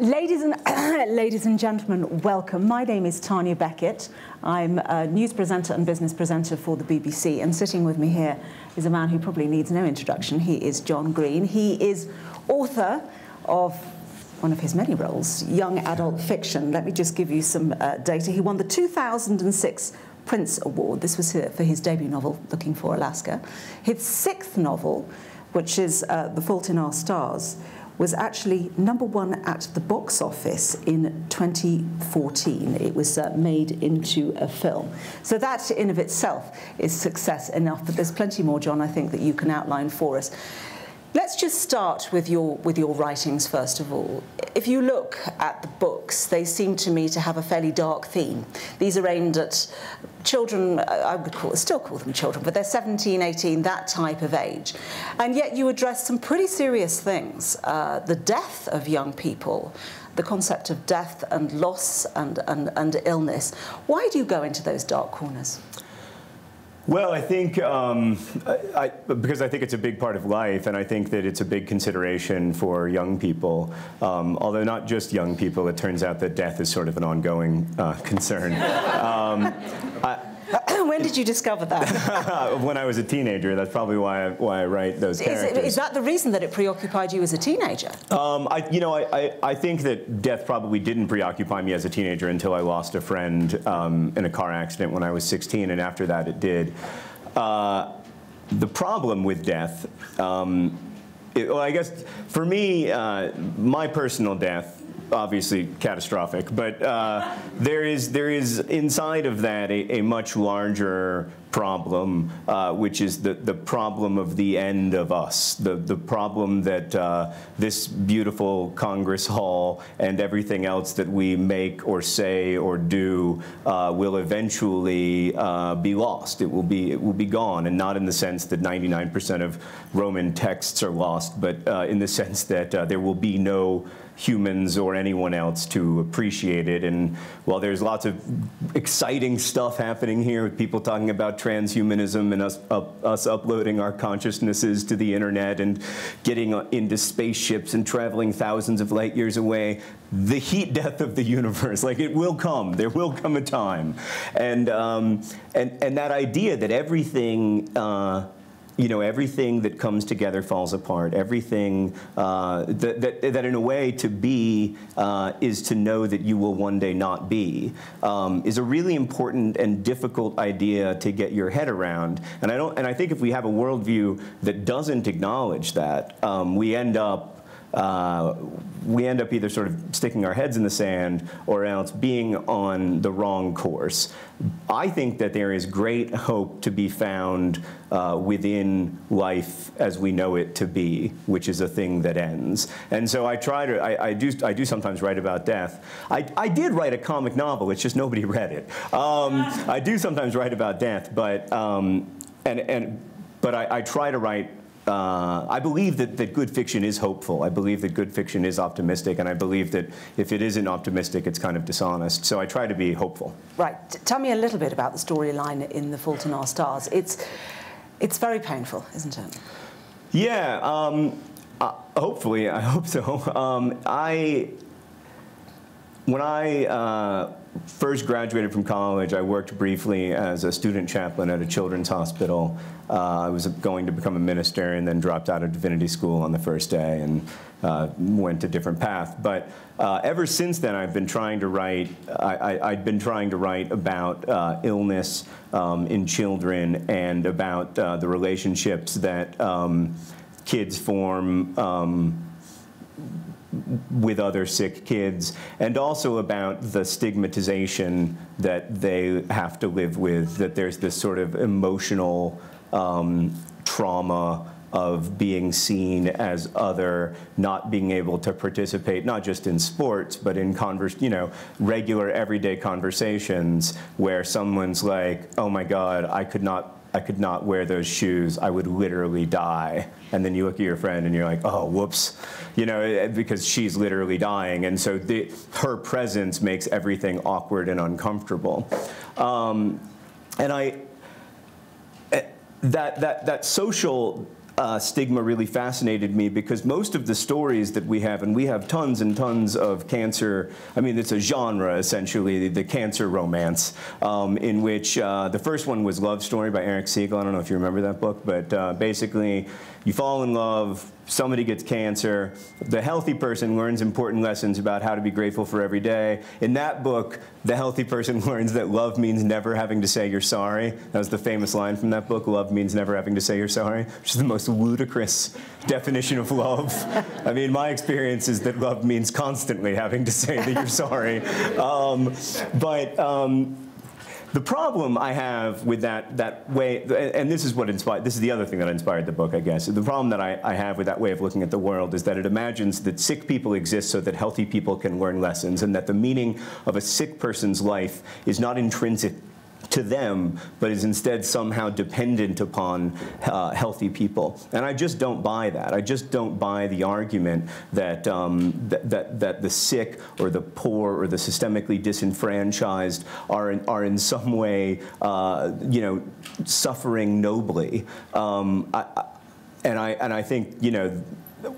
Ladies and, ladies and gentlemen, welcome. My name is Tanya Beckett. I'm a news presenter and business presenter for the BBC, and sitting with me here is a man who probably needs no introduction. He is John Green. He is author of one of his many roles, young adult fiction. Let me just give you some uh, data. He won the 2006 Printz Award. This was for his debut novel, Looking for Alaska. His sixth novel, which is uh, The Fault in Our Stars, was actually number one at the box office in 2014. It was uh, made into a film. So that in of itself is success enough, but there's plenty more, John, I think, that you can outline for us. Let's just start with your, with your writings, first of all. If you look at the books, they seem to me to have a fairly dark theme. These are aimed at children, I would call, still call them children, but they're 17, 18, that type of age. And yet you address some pretty serious things. Uh, the death of young people, the concept of death and loss and, and, and illness. Why do you go into those dark corners? Well, I think um, I, because I think it's a big part of life, and I think that it's a big consideration for young people. Um, although not just young people, it turns out that death is sort of an ongoing uh, concern. Um, I, when did you discover that? when I was a teenager. That's probably why I, why I write those characters. Is, that the reason that it preoccupied you as a teenager? Um, I, you know, I, I, I, think that death probably didn't preoccupy me as a teenager until I lost a friend um, in a car accident when I was 16, and after that it did. Uh, the problem with death, um, it, well, I guess for me, uh, my personal death obviously catastrophic, but uh, there is there is inside of that a, a much larger problem, uh, which is the, the problem of the end of us, the, the problem that uh, this beautiful Congress Hall and everything else that we make or say or do uh, will eventually uh, be lost. It will be, it will be gone, and not in the sense that 99% of Roman texts are lost, but uh, in the sense that uh, there will be no humans or anyone else to appreciate it. And while there's lots of exciting stuff happening here with people talking about transhumanism and us, up, us uploading our consciousnesses to the internet and getting into spaceships and traveling thousands of light years away, the heat death of the universe, like it will come, there will come a time. And, um, and, and that idea that everything uh, you know, everything that comes together falls apart. Everything uh, that, that, that, in a way, to be uh, is to know that you will one day not be, um, is a really important and difficult idea to get your head around. And I don't, and I think if we have a worldview that doesn't acknowledge that, um, we end up uh, we end up either sort of sticking our heads in the sand or else being on the wrong course. I think that there is great hope to be found uh, within life as we know it to be, which is a thing that ends. And so I try to, I, I do, I do sometimes write about death. I, I did write a comic novel, it's just nobody read it. Um, I do sometimes write about death, but, um, and, and, but I, I try to write uh, I believe that, that good fiction is hopeful. I believe that good fiction is optimistic, and I believe that if it isn't optimistic, it's kind of dishonest. So I try to be hopeful. Right. Tell me a little bit about the storyline in The Fault in Our Stars. It's, it's very painful, isn't it? Yeah. Um, uh, hopefully, I hope so. Um, I when I uh, first graduated from college, I worked briefly as a student chaplain at a children's hospital. Uh, I was going to become a minister and then dropped out of divinity school on the first day and uh, went a different path. But uh, ever since then, I've been trying to write. I, have been trying to write about uh, illness um, in children and about uh, the relationships that um, kids form. Um, with other sick kids, and also about the stigmatization that they have to live with, that there's this sort of emotional um, trauma of being seen as other, not being able to participate, not just in sports, but in converse, you know, regular everyday conversations where someone's like, oh my God, I could not I could not wear those shoes, I would literally die. And then you look at your friend and you're like, oh, whoops, you know, eh, because she's literally dying. And so the, her presence makes everything awkward and uncomfortable. Um, and I, eh, that, that, that social uh, stigma really fascinated me because most of the stories that we have, and we have tons and tons of cancer, I mean, it's a genre essentially, the, the cancer romance, um, in which uh, the first one was Love Story by Erich Segal. I don't know if you remember that book, but uh, basically, you fall in love, somebody gets cancer, the healthy person learns important lessons about how to be grateful for every day. In that book, the healthy person learns that love means never having to say you're sorry. That was the famous line from that book, love means never having to say you're sorry, which is the most ludicrous definition of love. I mean, my experience is that love means constantly having to say that you're sorry. Um, but um, the problem I have with that, that way, and this is what inspired, this is the other thing that inspired the book, I guess. The problem that I, I have with that way of looking at the world is that it imagines that sick people exist so that healthy people can learn lessons, and that the meaning of a sick person's life is not intrinsic to them, but is instead somehow dependent upon uh, healthy people. And I just don't buy that. I just don't buy the argument that, um, that, that, that, the sick or the poor or the systemically disenfranchised are in, are in some way, uh, you know, suffering nobly. Um, I, I, and I, and I think, you know,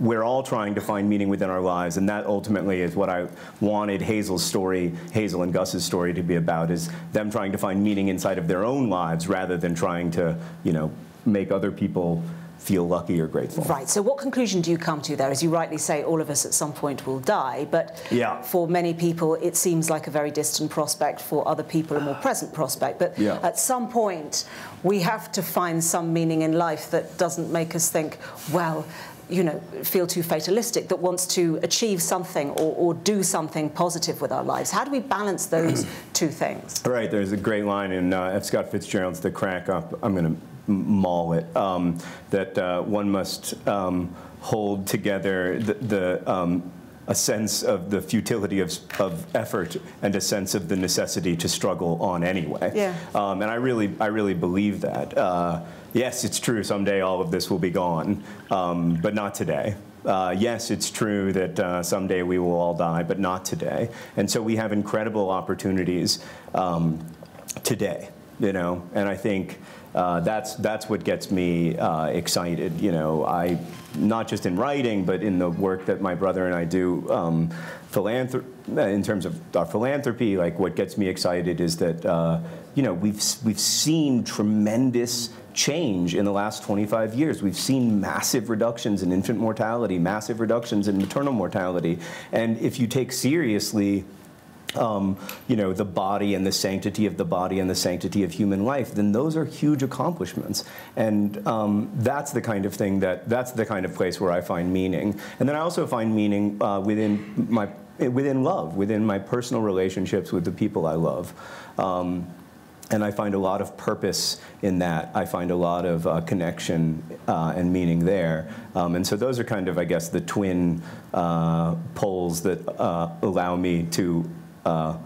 we're all trying to find meaning within our lives, and that ultimately is what I wanted Hazel's story, Hazel and Gus's story, to be about: is them trying to find meaning inside of their own lives rather than trying to, you know, make other people feel lucky or grateful. Right. So, what conclusion do you come to there? As you rightly say, all of us at some point will die, but yeah. for many people, it seems like a very distant prospect. For other people, a more present prospect. But yeah. at some point, we have to find some meaning in life that doesn't make us think, well you know, feel too fatalistic, that wants to achieve something or, or do something positive with our lives. How do we balance those two things? Right. there's a great line in uh, F. Scott Fitzgerald's The Crack Up. I'm going to maul it. Um, that uh, one must um, hold together the, the um, a sense of the futility of, of effort and a sense of the necessity to struggle on anyway. Yeah. Um, and I really, I really believe that. Uh, yes, it's true, someday all of this will be gone, um, but not today. Uh, yes, it's true that uh, someday we will all die, but not today. And so we have incredible opportunities um, today, you know, and I think uh, that's that's what gets me uh, excited. You know, I not just in writing, but in the work that my brother and I do. Um, philanthrop- in terms of our philanthropy, like what gets me excited is that uh, you know we've we've seen tremendous change in the last 25 years. We've seen massive reductions in infant mortality, massive reductions in maternal mortality, and if you take seriously um, you know, the body and the sanctity of the body and the sanctity of human life, then those are huge accomplishments. And um, that's the kind of thing that, that's the kind of place where I find meaning. And then I also find meaning uh, within my, within love, within my personal relationships with the people I love. Um, and I find a lot of purpose in that. I find a lot of uh, connection uh, and meaning there. Um, and so those are kind of, I guess, the twin uh, poles that uh, allow me to uh,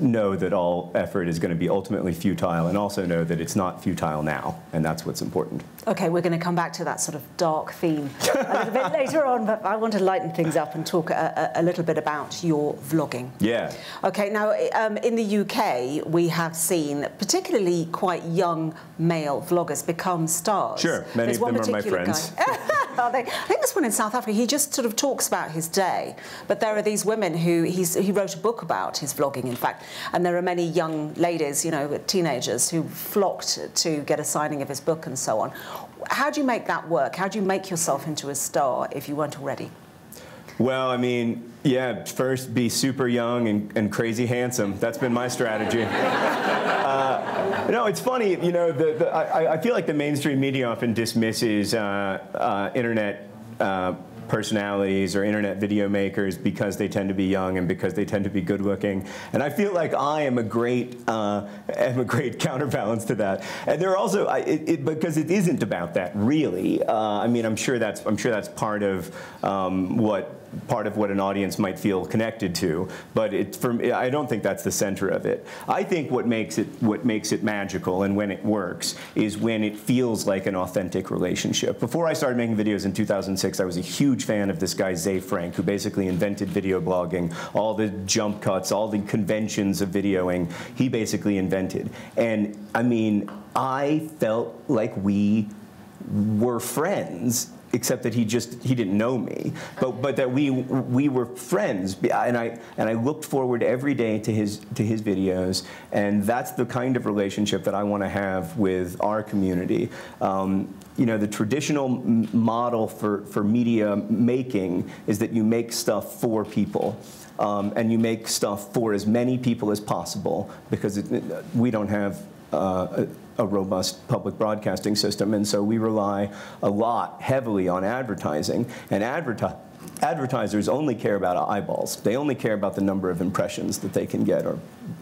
know that all effort is going to be ultimately futile and also know that it's not futile now, and that's what's important. Okay, we're going to come back to that sort of dark theme a little bit later on, but I want to lighten things up and talk a, a, a little bit about your vlogging. Yeah. Okay, now um, in the UK, we have seen particularly quite young male vloggers become stars. Sure, many There's of them are my friends. I think this one in South Africa, he just sort of talks about his day, but there are these women who he's, he wrote a book about his vlogging, in fact, and there are many young ladies, you know, teenagers who flocked to get a signing of his book and so on. How do you make that work? How do you make yourself into a star if you weren't already? Well, I mean, yeah, first be super young and, and crazy handsome. That's been my strategy. uh, no, it's funny, you know, the, the, I, I, feel like the mainstream media often dismisses uh, uh, internet uh, personalities or internet video makers because they tend to be young and because they tend to be good looking. And I feel like I am a great, uh, am a great counterbalance to that. And there are also, it, it, because it isn't about that really. Uh, I mean, I'm sure that's, I'm sure that's part of um, what part of what an audience might feel connected to. But it, for me, I don't think that's the center of it. I think what makes it what makes it magical and when it works is when it feels like an authentic relationship. Before I started making videos in 2006, I was a huge fan of this guy Ze Frank, who basically invented video blogging, all the jump cuts, all the conventions of videoing. He basically invented, and I mean, I felt like we were friends except that he just he didn't know me. But but that we we were friends. And I and I looked forward every day to his to his videos. And that's the kind of relationship that I want to have with our community. Um, you know the traditional model for for media making is that you make stuff for people. Um, and you make stuff for as many people as possible because it, we don't have uh, a, robust public broadcasting system, and so we rely a lot heavily on advertising. And adverti advertisers only care about eyeballs. They only care about the number of impressions that they can get, or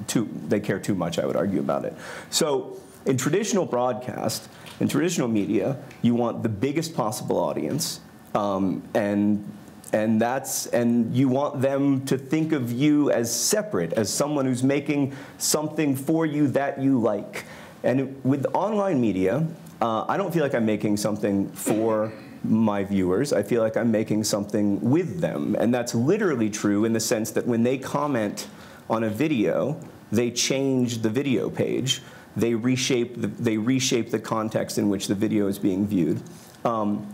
too, they care too much, I would argue, about it. So in traditional broadcast, in traditional media, you want the biggest possible audience, um, and and that's and you want them to think of you as separate as someone who's making something for you that you like and with online media uh, i don't feel like i'm making something for my viewers i feel like i'm making something with them and that's literally true in the sense that when they comment on a video they change the video page they reshape the, they reshape the context in which the video is being viewed um,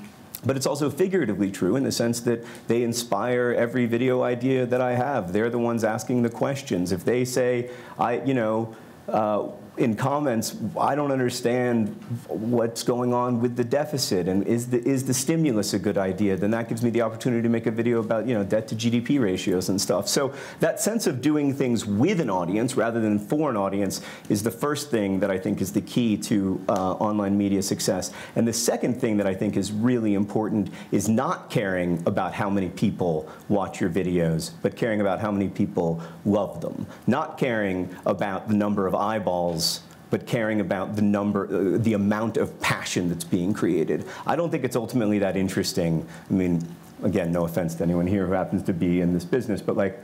but it's also figuratively true in the sense that they inspire every video idea that I have. They're the ones asking the questions. If they say, I, you know, uh, in comments, I don't understand what's going on with the deficit and is the, is the stimulus a good idea? Then that gives me the opportunity to make a video about you know, debt to GDP ratios and stuff. So that sense of doing things with an audience rather than for an audience is the first thing that I think is the key to uh, online media success. And the second thing that I think is really important is not caring about how many people watch your videos, but caring about how many people love them. Not caring about the number of eyeballs but caring about the number, uh, the amount of passion that's being created. I don't think it's ultimately that interesting. I mean, again, no offense to anyone here who happens to be in this business, but like,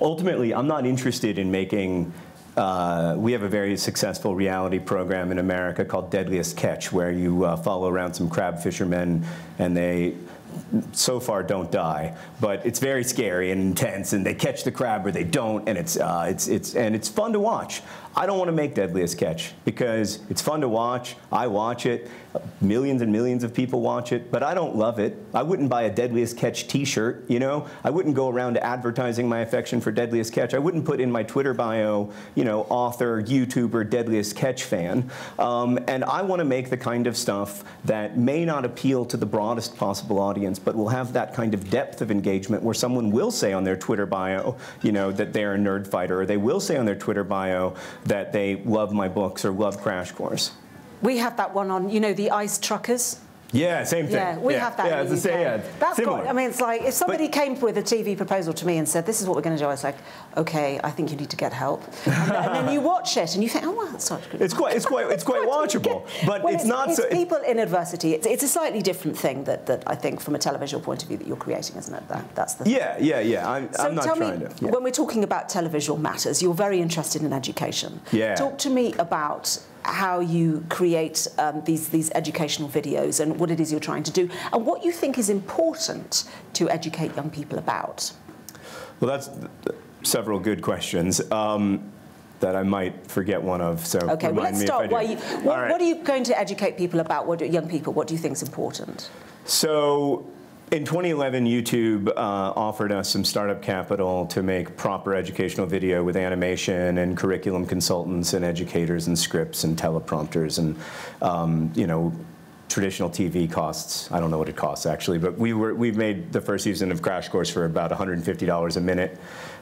ultimately, I'm not interested in making. Uh, we have a very successful reality program in America called Deadliest Catch, where you uh, follow around some crab fishermen and they so far don't die, but it's very scary and intense, and they catch the crab or they don't, and it's uh, it's it's and it's fun to watch. I don't want to make Deadliest Catch because it's fun to watch. I watch it. Millions and millions of people watch it, but I don't love it. I wouldn't buy a Deadliest Catch t-shirt, you know? I wouldn't go around advertising my affection for Deadliest Catch. I wouldn't put in my Twitter bio, you know, author, YouTuber, Deadliest Catch fan. Um, and I want to make the kind of stuff that may not appeal to the broadest possible audience, but will have that kind of depth of engagement where someone will say on their Twitter bio, you know, that they're a nerdfighter, or they will say on their Twitter bio that they love my books or love Crash Course. We have that one on, you know, the ice truckers. Yeah, same thing. Yeah, we yeah. have that. Yeah, it's the same. Yeah, That's similar. Got, I mean, it's like if somebody but, came with a TV proposal to me and said, "This is what we're going to do," I was like, "Okay, I think you need to get help." And, and then you watch it and you think, "Oh, well, that's not good." It's quite, it's quite, it's quite watchable, but well, it's, it's, not it's so. people in adversity. It's, it's a slightly different thing that, that I think, from a television point of view, that you're creating, isn't it? That, that's the. Yeah, yeah, yeah. I'm, so I'm not tell trying me, to. Yeah. when we're talking about televisual matters, you're very interested in education. Yeah. Talk to me about how you create um, these, these educational videos and what it is you're trying to do, and what you think is important to educate young people about. Well, that's several good questions. Um, that I might forget one of. So okay, well, let's start. What, you, what, right. what, are you going to educate people about? What do, young people? What do you think is important? So in 2011, YouTube uh, offered us some startup capital to make proper educational video with animation and curriculum consultants and educators and scripts and teleprompters and, um, you know, traditional TV costs. I don't know what it costs actually, but we were we made the first season of Crash Course for about $150 a minute,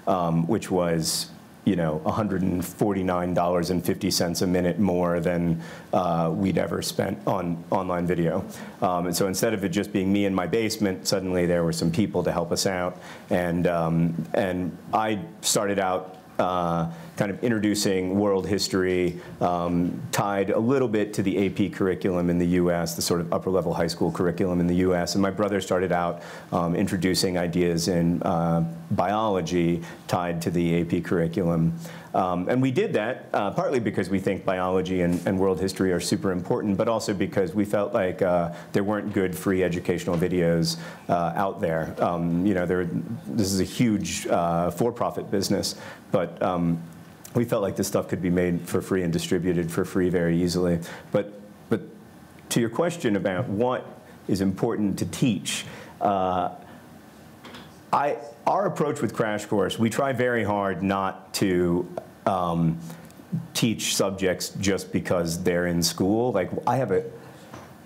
um, which was you know, $149.50 a minute more than uh, we'd ever spent on online video. Um, and so instead of it just being me in my basement, suddenly there were some people to help us out. And, um, and I started out uh, kind of introducing world history, um, tied a little bit to the AP curriculum in the U.S., the sort of upper level high school curriculum in the U.S. And my brother started out um, introducing ideas in uh, biology tied to the AP curriculum. Um, and we did that uh, partly because we think biology and, and, world history are super important, but also because we felt like uh, there weren't good free educational videos uh, out there. Um, you know, there, this is a huge uh, for-profit business, but um, we felt like this stuff could be made for free and distributed for free very easily. But, but to your question about what is important to teach, uh, I, our approach with Crash Course, we try very hard not to um, teach subjects just because they're in school. Like I have a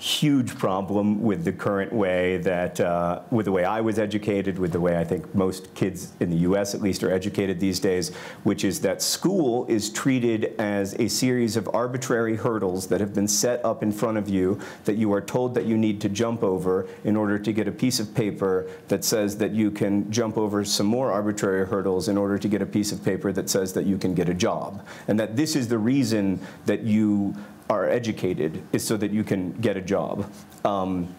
huge problem with the current way that, uh, with the way I was educated, with the way I think most kids in the US at least are educated these days, which is that school is treated as a series of arbitrary hurdles that have been set up in front of you that you are told that you need to jump over in order to get a piece of paper that says that you can jump over some more arbitrary hurdles in order to get a piece of paper that says that you can get a job. And that this is the reason that you are educated is so that you can get a job. Um,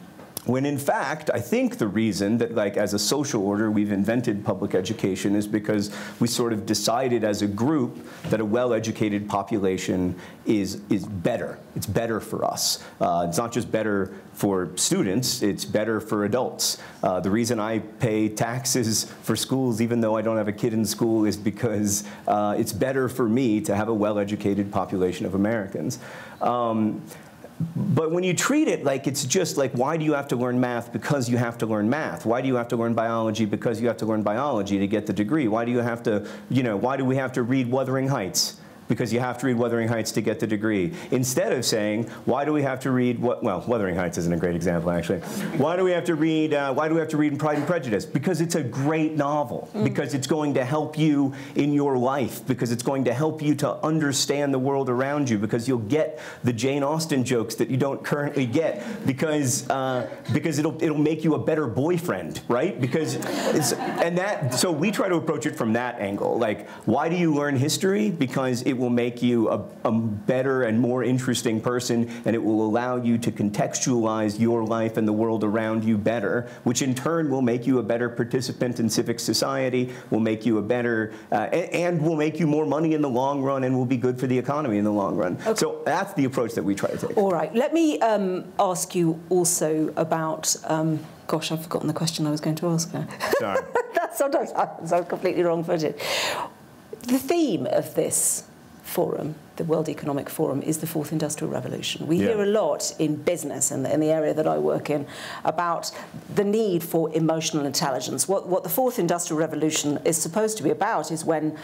when in fact, I think the reason that like as a social order we've invented public education is because we sort of decided as a group that a well-educated population is, is better. It's better for us. Uh, it's not just better for students, it's better for adults. Uh, the reason I pay taxes for schools even though I don't have a kid in school is because uh, it's better for me to have a well-educated population of Americans. Um, but when you treat it like it's just like, why do you have to learn math? Because you have to learn math. Why do you have to learn biology? Because you have to learn biology to get the degree. Why do you have to, you know, why do we have to read Wuthering Heights? Because you have to read Wuthering Heights to get the degree. Instead of saying, why do we have to read, what, well, Wuthering Heights isn't a great example, actually. Why do we have to read, uh, why do we have to read Pride and Prejudice? Because it's a great novel, mm. because it's going to help you in your life, because it's going to help you to understand the world around you, because you'll get the Jane Austen jokes that you don't currently get, because, uh, because it'll, it'll make you a better boyfriend, right? Because, and that, so we try to approach it from that angle. Like, why do you learn history? Because it will make you a, a, better and more interesting person, and it will allow you to contextualize your life and the world around you better, which in turn will make you a better participant in civic society, will make you a better, uh, and, and, will make you more money in the long run, and will be good for the economy in the long run. Okay. So that's the approach that we try to take. All right. Let me um, ask you also about. Um, gosh, I've forgotten the question I was going to ask now. Sorry. that sometimes happens. I'm completely wrong-footed. The theme of this forum, the World Economic Forum, is the fourth industrial revolution. We yeah. hear a lot in business and in, in the area that I work in about the need for emotional intelligence. What, what the fourth industrial revolution is supposed to be about is when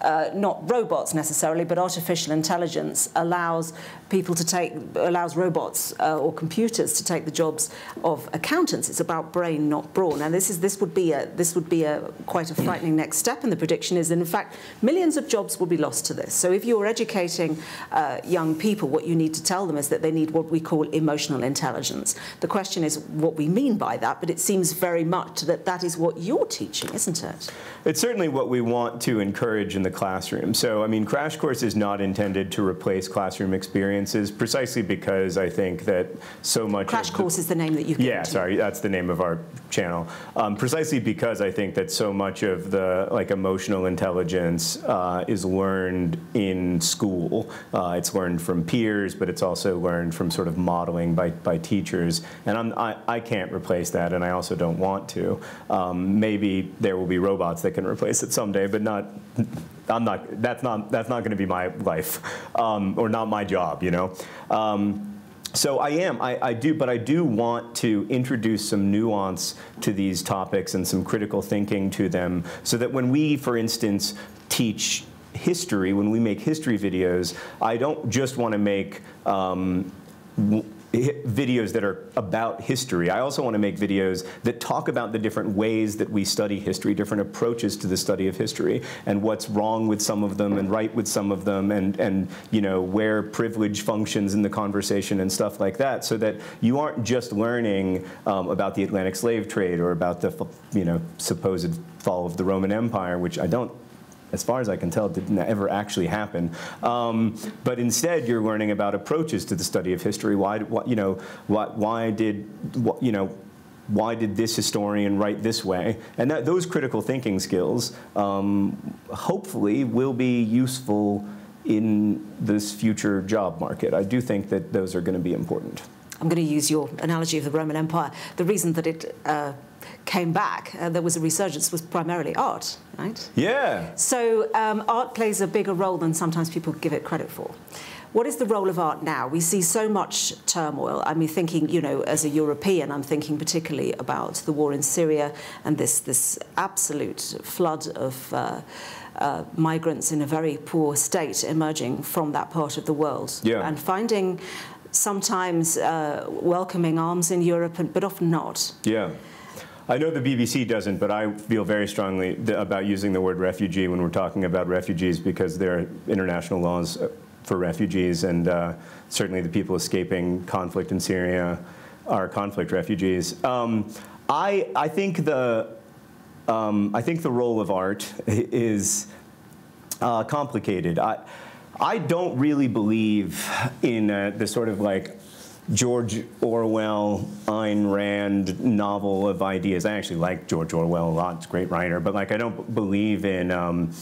uh, not robots necessarily, but artificial intelligence allows people to take, allows robots uh, or computers to take the jobs of accountants. It's about brain, not brawn. And this is this would be a this would be a quite a frightening next step. And the prediction is that in fact millions of jobs will be lost to this. So if you're educating uh, young people, what you need to tell them is that they need what we call emotional intelligence. The question is what we mean by that, but it seems very much that that is what you're teaching, isn't it? It's certainly what we want to encourage in the classroom. So, I mean, Crash Course is not intended to replace classroom experiences precisely because I think that so much Crash Course is the name that you Yeah, sorry, that's the name of our channel. Um, precisely because I think that so much of the like emotional intelligence uh, is learned in school. Uh, it's learned from peers, but it's also learned from sort of modeling by, by teachers. And I'm, I, I can't replace that, and I also don't want to. Um, maybe there will be robots that can replace it someday, but not I'm not, that's not, that's not going to be my life um, or not my job, you know. Um, so I am, I, I, do, but I do want to introduce some nuance to these topics and some critical thinking to them so that when we, for instance, teach history, when we make history videos, I don't just want to make um, videos that are about history. I also want to make videos that talk about the different ways that we study history, different approaches to the study of history, and what's wrong with some of them and right with some of them, and, and you know, where privilege functions in the conversation and stuff like that, so that you aren't just learning um, about the Atlantic slave trade or about the you know, supposed fall of the Roman Empire, which I don't as far as I can tell, didn't ever actually happen. Um, but instead, you're learning about approaches to the study of history. Why, why you know, why, why did, you know, why did this historian write this way? And that, those critical thinking skills, um, hopefully, will be useful in this future job market. I do think that those are going to be important. I'm going to use your analogy of the Roman Empire. The reason that it uh, came back, uh, there was a resurgence, was primarily art, right? Yeah. So um, art plays a bigger role than sometimes people give it credit for. what is the role of art now? We see so much turmoil. I mean, thinking, you know, as a European, I'm thinking particularly about the war in Syria and this, this absolute flood of uh, uh, migrants in a very poor state emerging from that part of the world. Yeah. And finding sometimes uh, welcoming arms in Europe, but often not. Yeah. I know the BBC doesn't, but I feel very strongly about using the word refugee when we're talking about refugees because there are international laws uh, for refugees, and uh, certainly the people escaping conflict in Syria are conflict refugees. Um, I, I think the um, I think the role of art is uh, complicated. I, I don't really believe in uh, the sort of like George Orwell, Ayn Rand novel of ideas. I actually like George Orwell a lot. It's a great writer, but like I don't believe in um,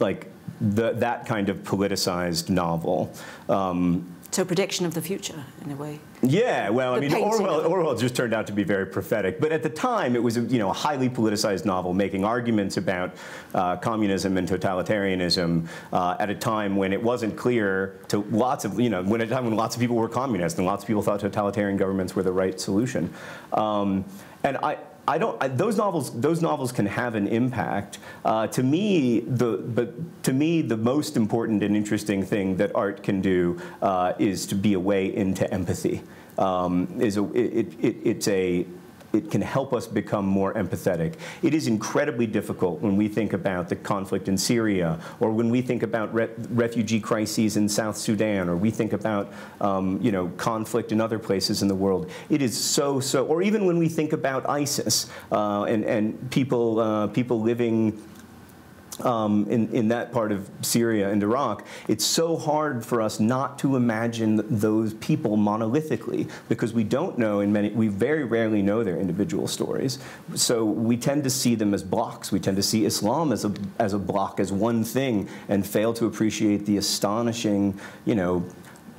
like the, that kind of politicized novel. Um, so prediction of the future, in a way. Yeah, well, the I mean, Orwell, Orwell just turned out to be very prophetic. But at the time, it was a, you know, a highly politicized novel making arguments about uh, communism and totalitarianism uh, at a time when it wasn't clear to lots of, you know, when at a time when lots of people were communists and lots of people thought totalitarian governments were the right solution. Um, and I, I don't. I, those novels. Those novels can have an impact. Uh, to me, the but to me, the most important and interesting thing that art can do uh, is to be a way into empathy. Um, is a it, it, it's a it can help us become more empathetic. It is incredibly difficult when we think about the conflict in Syria, or when we think about re refugee crises in South Sudan, or we think about um, you know conflict in other places in the world. It is so so, or even when we think about ISIS uh, and and people uh, people living um, in, in that part of Syria and Iraq, it's so hard for us not to imagine those people monolithically because we don't know in many, we very rarely know their individual stories. So we tend to see them as blocks. We tend to see Islam as a, as a block, as one thing, and fail to appreciate the astonishing, you know,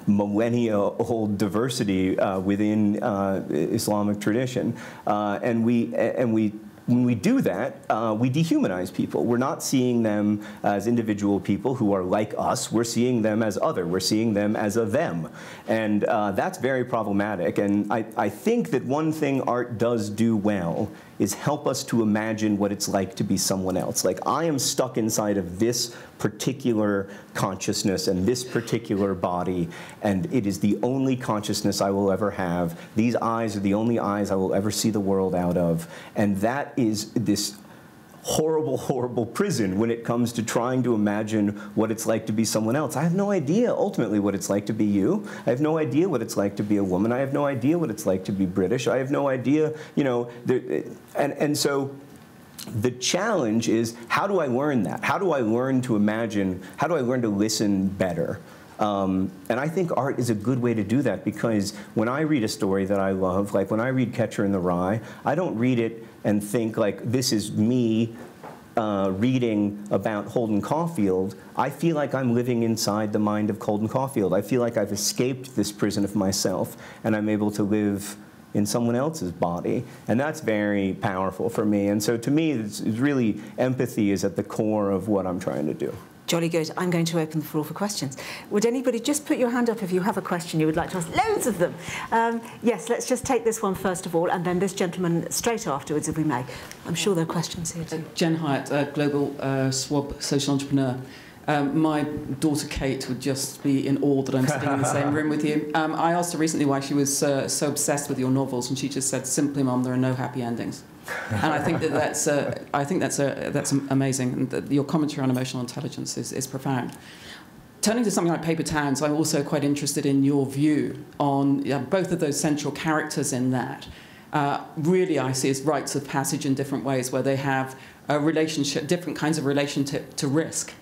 millennia-old diversity uh, within uh, Islamic tradition, uh, and we and we when we do that, uh, we dehumanize people. We're not seeing them as individual people who are like us. We're seeing them as other. We're seeing them as a them. And uh, that's very problematic. And I, I think that one thing art does do well is help us to imagine what it's like to be someone else. Like, I am stuck inside of this particular consciousness and this particular body, and it is the only consciousness I will ever have. These eyes are the only eyes I will ever see the world out of. And that is this horrible, horrible prison when it comes to trying to imagine what it's like to be someone else. I have no idea ultimately what it's like to be you. I have no idea what it's like to be a woman. I have no idea what it's like to be British. I have no idea, you know, and, and so the challenge is how do I learn that? How do I learn to imagine, how do I learn to listen better? Um, and I think art is a good way to do that because when I read a story that I love, like when I read Catcher in the Rye, I don't read it and think like this is me uh, reading about Holden Caulfield, I feel like I'm living inside the mind of Holden Caulfield. I feel like I've escaped this prison of myself and I'm able to live in someone else's body. And that's very powerful for me. And so to me, it's, it's really empathy is at the core of what I'm trying to do. Jolly good. I'm going to open the floor for questions. Would anybody just put your hand up if you have a question you would like to ask? Loads of them. Um, yes, let's just take this one first of all, and then this gentleman straight afterwards, if we may. I'm sure there are questions here too. Uh, Jen Hyatt, uh, global uh, Schwab social entrepreneur. Um, my daughter Kate would just be in awe that I'm sitting in the same room with you. Um, I asked her recently why she was uh, so obsessed with your novels, and she just said, simply, Mum, there are no happy endings and I think that that's I think that's that's amazing, and the, your commentary on emotional intelligence is, is profound. Turning to something like Paper Towns, I'm also quite interested in your view on yeah, both of those central characters in that. Uh, really, I see as rites of passage in different ways, where they have a relationship, different kinds of relationship to risk.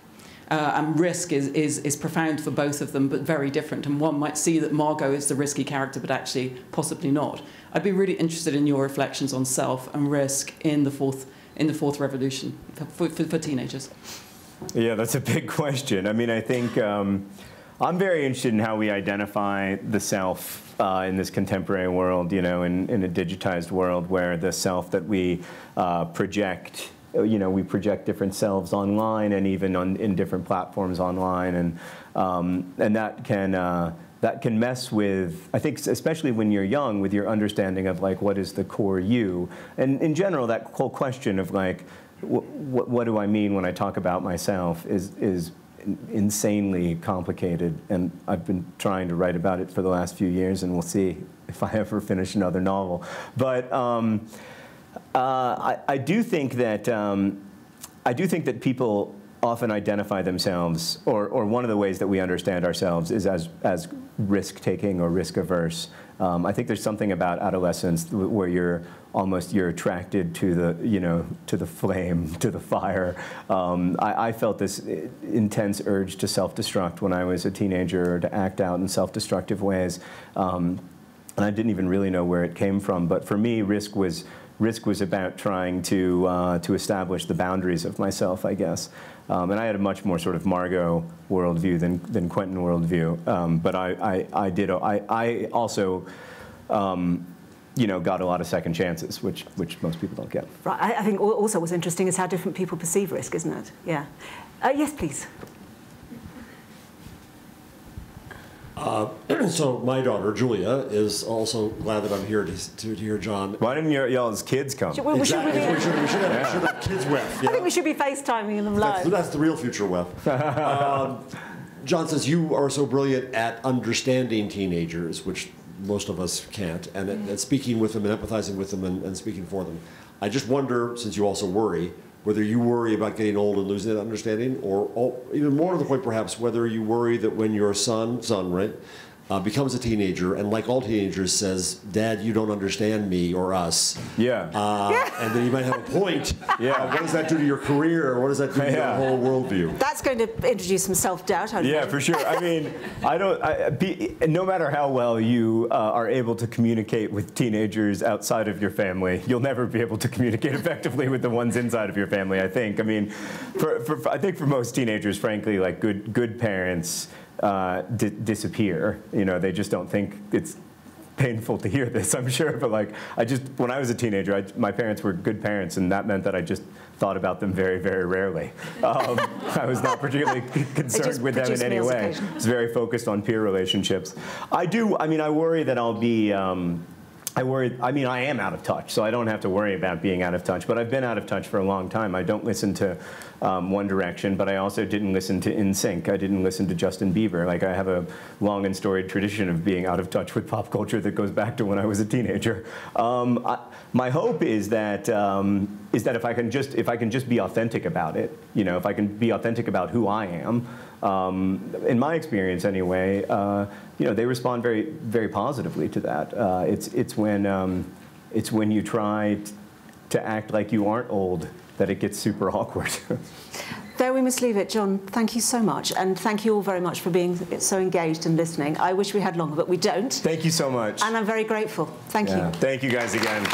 Uh, and risk is, is, is profound for both of them, but very different. And one might see that Margot is the risky character, but actually possibly not. I'd be really interested in your reflections on self and risk in the fourth in the fourth revolution for, for, for teenagers. Yeah, that's a big question. I mean, I think um, I'm very interested in how we identify the self uh, in this contemporary world. You know, in, in a digitized world where the self that we uh, project you know, we project different selves online and even on, in different platforms online, and um, and that can. Uh, that can mess with, I think, especially when you're young, with your understanding of like what is the core you, and in general, that whole question of like, wh wh what do I mean when I talk about myself is is insanely complicated, and I've been trying to write about it for the last few years, and we'll see if I ever finish another novel. But um, uh, I, I, do think that um, I do think that people often identify themselves, or, or one of the ways that we understand ourselves is as, as risk-taking or risk-averse. Um, I think there's something about adolescence where you're almost you're attracted to the you know to the flame to the fire. Um, I, I, felt this intense urge to self-destruct when I was a teenager, or to act out in self-destructive ways, um, and I didn't even really know where it came from. But for me, risk was risk was about trying to uh, to establish the boundaries of myself, I guess. Um, and I had a much more sort of Margot worldview than, than Quentin worldview. Um, but I, I, I, did, I, I also, um, you know, got a lot of second chances, which, which most people don't get. Right. I, I think also what's interesting is how different people perceive risk, isn't it? Yeah. Uh, yes, please. Uh, so my daughter Julia is also glad that I'm here to, to, to hear John. Why didn't y'all's kids come? Should, well, exactly. we, should, we, should, we should have, yeah. should have kids with. Yeah. I think we should be FaceTiming them live. That's, that's the real future with. um, John says you are so brilliant at understanding teenagers, which most of us can't, and, mm. and speaking with them and empathizing with them and, and speaking for them. I just wonder, since you also worry, whether you worry about getting old and losing that understanding, or, even more to the point, perhaps, whether you worry that when your son, son, right, uh, becomes a teenager and, like all teenagers, says, "Dad, you don't understand me or us." Yeah. Uh, yeah. And then you might have a point. yeah. what does that do to your career, or what does that do to yeah. your whole worldview? That's going to introduce some self-doubt. Yeah, imagine. for sure. I mean, I don't. I, be, no matter how well you uh, are able to communicate with teenagers outside of your family, you'll never be able to communicate effectively with the ones inside of your family. I think. I mean, for, for I think for most teenagers, frankly, like good good parents uh, disappear. You know, they just don't think it's painful to hear this, I'm sure, but like, I just, when I was a teenager, I, my parents were good parents, and that meant that I just thought about them very, very rarely. Um, I was not particularly concerned with them in any way. I was very focused on peer relationships. I do, I mean, I worry that I'll be, um, I worry, I mean, I am out of touch, so I don't have to worry about being out of touch, but I've been out of touch for a long time. I don't listen to um, One Direction, but I also didn't listen to NSYNC. I didn't listen to Justin Bieber. Like, I have a long and storied tradition of being out of touch with pop culture that goes back to when I was a teenager. Um, I, my hope is that, um, is that if I can just, if I can just be authentic about it, you know, if I can be authentic about who I am, um, in my experience anyway, uh, you know, they respond very, very positively to that. Uh, it's, it's, when, um, it's when you try to act like you aren't old that it gets super awkward. There we must leave it. John, thank you so much. And thank you all very much for being so engaged and listening. I wish we had longer, but we don't. Thank you so much. And I'm very grateful. Thank yeah. you. Thank you guys again.